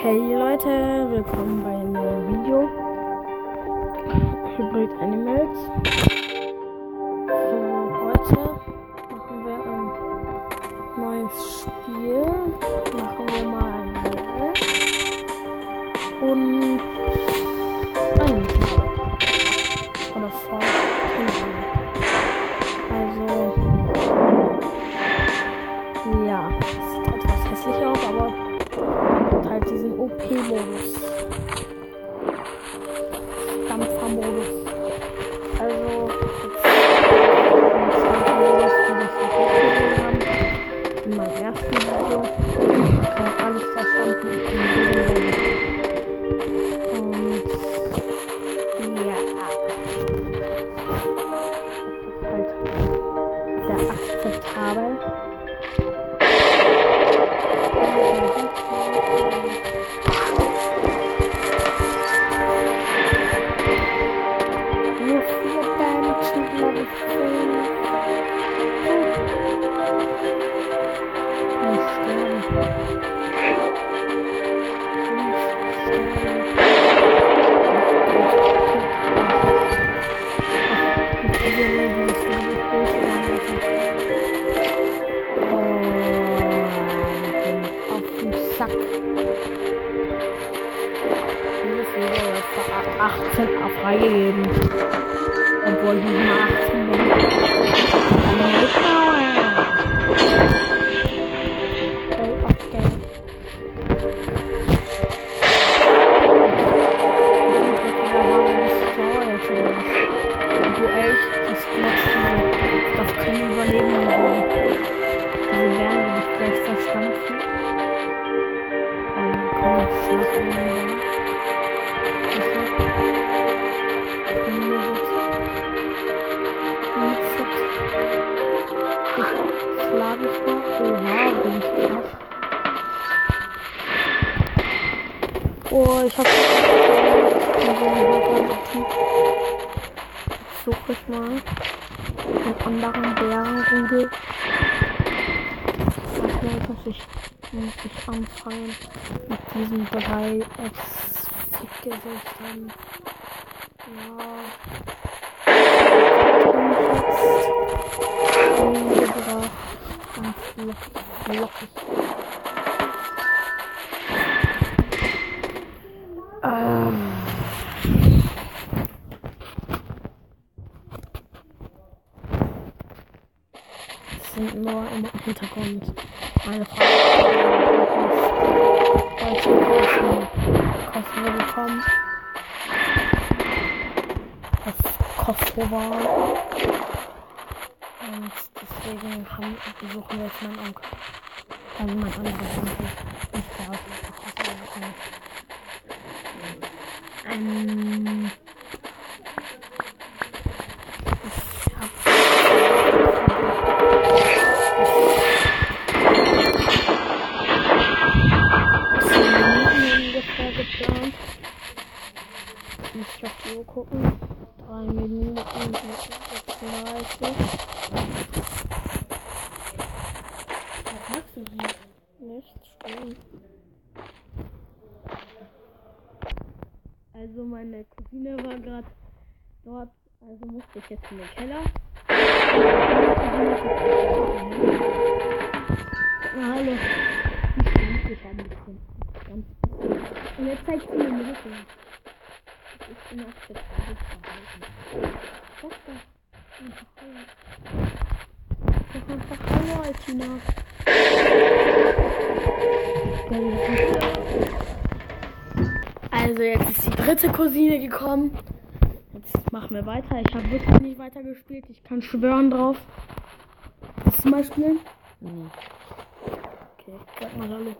Hey Leute, willkommen bei einem neuen Video. Hybrid Animals. So, heute machen wir ein neues Spiel. Oh, ich hab. Suche ich mal einen anderen Bärenrudel. Erstmal muss ich, muss ich anfangen mit diesen drei Fickgesichtern. Ja. Umgebracht und flockig, sind nur im Hintergrund meine Kosten, Kosovo bekommen. Das Kosovo war. Und deswegen haben, besuchen wir jetzt meinen Onkel. Also mein anderer Onkel. Nicht der Kosovo bekommen. Ähm. Ich hab zehn Minuten ungefähr geplant. Muss ich auf die Uhr gucken. Drei Minuten und 36. Was machst du hier? Nichts stehen. Also meine Cousine war gerade dort, also musste ich jetzt in den Keller. Na, hallo. Ich bin ein bisschen. Ganz bisschen. Und jetzt zeigt sie mir den Rücken. Das ist inakzeptabel verhalten. Was da? Einfach hallo. Sag einfach hallo, Altina. Also jetzt ist die dritte Cousine gekommen. Jetzt machen wir weiter. Ich habe wirklich nicht weiter gespielt. Ich kann schwören drauf. Willst du mal spielen? Nee. Okay, sag mal hallo.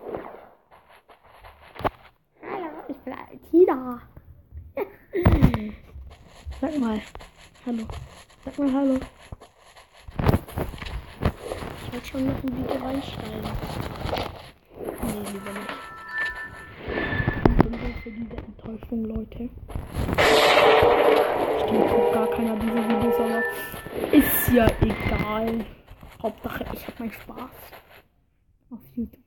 Hallo, ich bin Altina. sag mal hallo. Sag mal hallo. Ich wollte schon noch ein Video reinschneiden. Nee, lieber nicht. Enttäuschung, Leute. Ich guckt gar keiner diese Videos, aber ist ja egal. Hauptsache, ich habe meinen Spaß. Auf YouTube.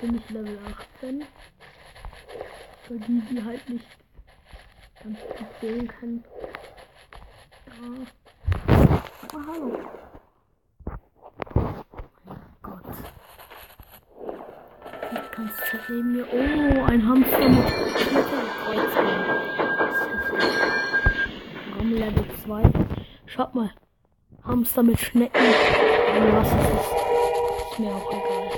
Bin ich Level 18? Für die, die halt nicht ganz gut sehen können. Ja. Oh, hallo. Mein Gott. Die ganze Zeit neben mir. Oh, ein Hamster mit Kletterkreuzung. Raum Level 2. Schaut mal. Hamster mit Schnecken. Oder was es ist. Ist mir auch egal.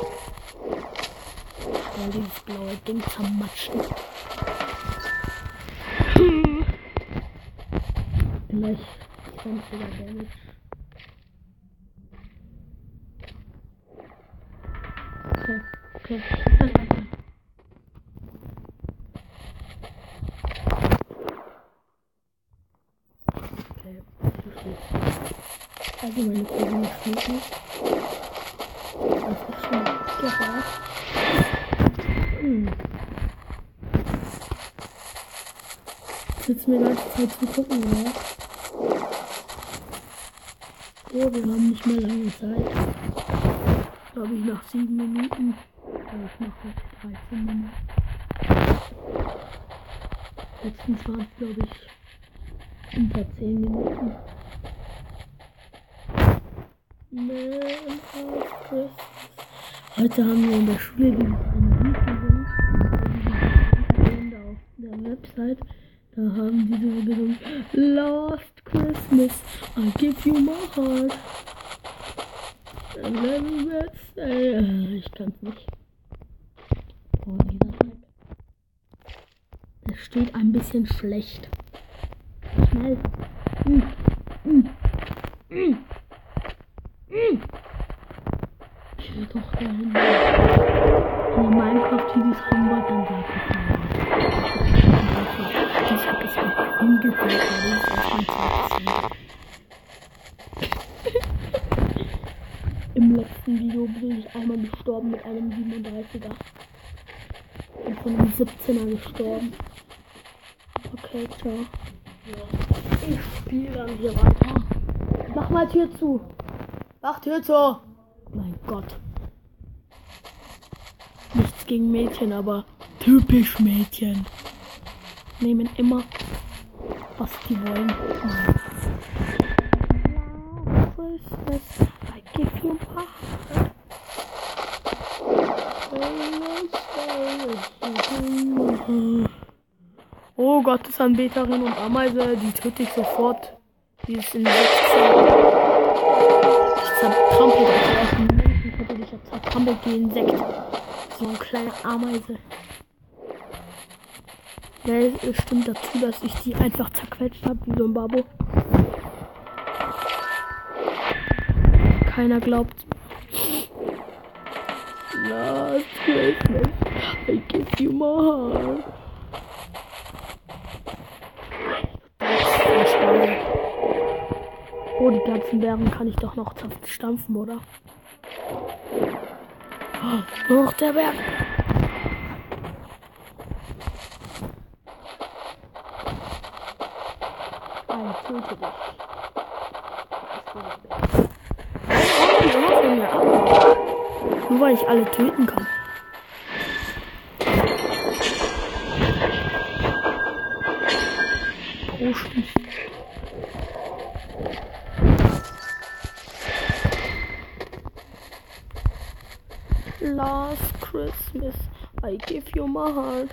Weil dieses blaue Ding zermatschen. Gleich 20er Damage. Okay, okay. okay, Also meine Kollegen schmecken. Das ist schon gehabt. Hm. Jetzt mir ganze Zeit zu gucken, ja. Oh, wir haben nicht mehr lange Zeit. Glaube ich nach sieben Minuten. Aber ich mache 13 Minuten. Letztens waren es, glaube ich, unter 10 Minuten. Heute haben wir in der Schule der Website. Da haben die so gesungen Last Christmas, I give you my heart. Then let's say, ich kann's nicht. Oh. Der steht ein bisschen schlecht. Schnell. Mm. Mm. Mm. Mm. Ich will doch dahin. Wenn ihr Minecraft-Videos haben wollt, dann sagt es mir. Ich habe es nie gezeigt, weil das ist mein zweites Im letzten Video bin ich einmal gestorben mit einem 37er. Und von einem 17er gestorben. Okay, ciao. Ich spiele dann hier weiter. Mach mal Tür zu. Mach Tür zu. Mein Gott. Nichts gegen Mädchen, aber typisch Mädchen. Nehmen immer, was die wollen. Christmas, I give you my heart. Oh Gottesanbeterin und Ameise, die töte ich sofort. Die ist in 16. Ich zertrampel dich dem Menschenkette, dich zertrampelt die Insekt. So eine kleine Ameise. Ja, es stimmt dazu, dass ich die einfach zerquetscht habe, wie so ein Babo. Keiner glaubt. Last Christmas, I give you my heart. Oh, die ganzen Bären kann ich doch noch stampfen, oder? Oh, der Berg. Nein, töte dich. Oh, mir ab. Nur weil ich alle töten kann. Potions. Last Christmas, I give you my heart.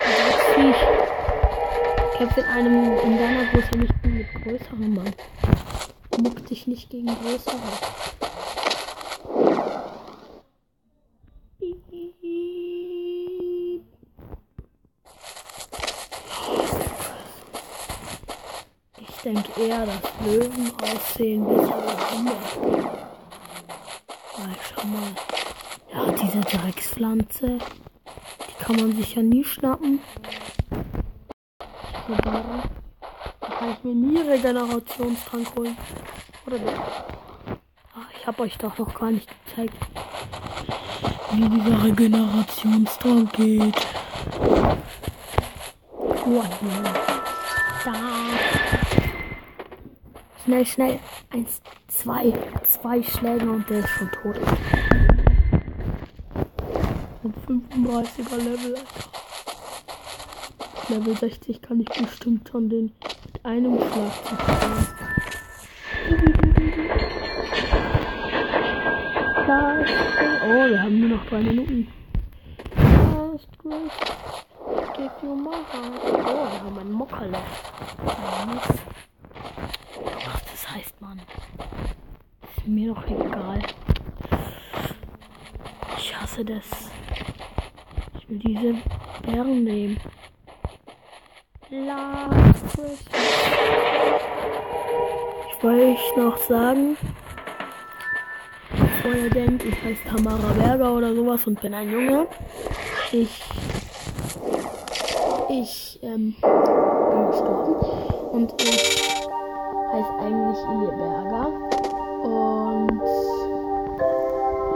Ich kämpfe in einem in deiner Größe nicht mit größeren Mann. Muck dich nicht gegen größere. Ich denke eher, dass Löwen aussehen wie Hunde. Weil schau mal. Ja, diese Dreckspflanze. Die kann man sich ja nie schnappen. So Bären. Da kann ich mir nie Regenerationstrank holen. Oder nicht? Ach, ich habe euch doch noch gar nicht gezeigt, wie dieser Regenerationstrank geht. Oh, da. Schnell, schnell. Eins, zwei, zwei Schläge und der ist schon tot. 35er Level. Level 60 kann ich bestimmt schon den mit einem Schlag zerstören. Oh, wir haben nur noch drei Minuten. Last Grace, give you my heart. Oh, wir haben ein Mockerle. Was das heißt, Mann. Ist mir doch egal. Ich hasse das. Ich will diese Bären nehmen. Last. Ich wollte euch noch sagen, bevor ihr denkt, ich heiße Tamara Berger oder sowas und bin ein Junge. Ich, ich, ähm, bin gestorben und ich heiße eigentlich Ilie Berger und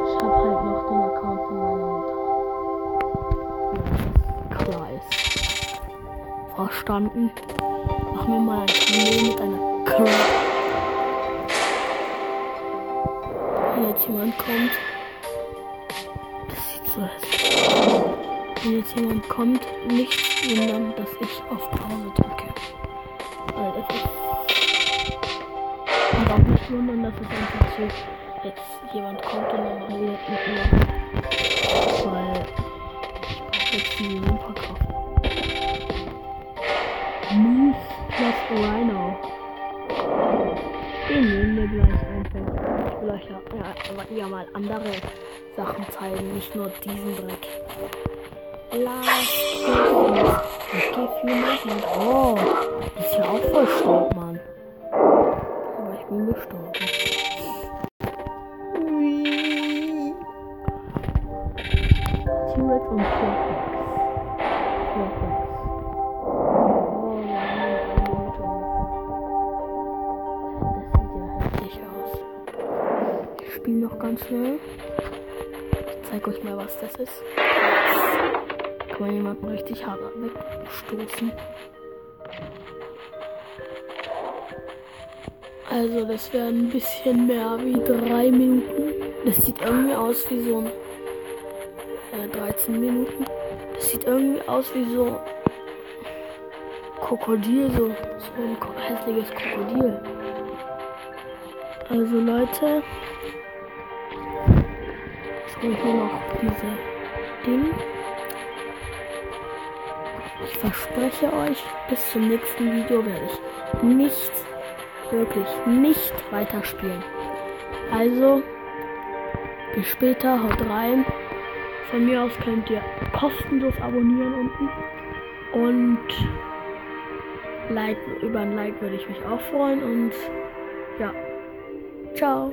ich habe halt noch den Account von meiner Mutter. Klar ist. Verstanden. Machen wir mal ein Turnier mit einer Crap. Wenn jetzt jemand kommt. Das sieht so hässlich Wenn jetzt jemand kommt, nicht wundern, dass ich auf Pause drücke. Weil das ist. Und auch nicht wundern, dass es einfach so jetzt jemand kommt und dann redet mit mir. Weil ich brauche jetzt die Superkraft. Move plus Rhino. Den nehmen wir gleich einfach. Ich will euch ja, ja, ja mal andere Sachen zeigen, nicht nur diesen Dreck. Last Christmas, I give you my hand. Oh, ist ja auch voll Staub, Mann. Aber ich bin gestorben. T-Rex und Cortex. Was das ist. Kann man jemanden richtig hart wegstoßen. Also das wäre ein bisschen mehr wie drei Minuten. Das sieht irgendwie aus wie so ein äh, 13 Minuten. Das sieht irgendwie aus wie so Krokodil, so, so ein hässliches Krokodil. Also Leute, ich mir noch diese Ding. Ich verspreche euch, bis zum nächsten Video werde ich nicht, wirklich nicht weiterspielen. Also, bis später, haut rein. Von mir aus könnt ihr kostenlos abonnieren unten. Und like, über ein Like würde ich mich auch freuen. Und ja, ciao.